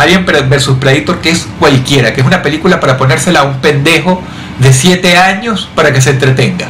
Alien vs Predator, que es cualquiera, que es una película para ponérsela a un pendejo de 7 años para que se entretenga.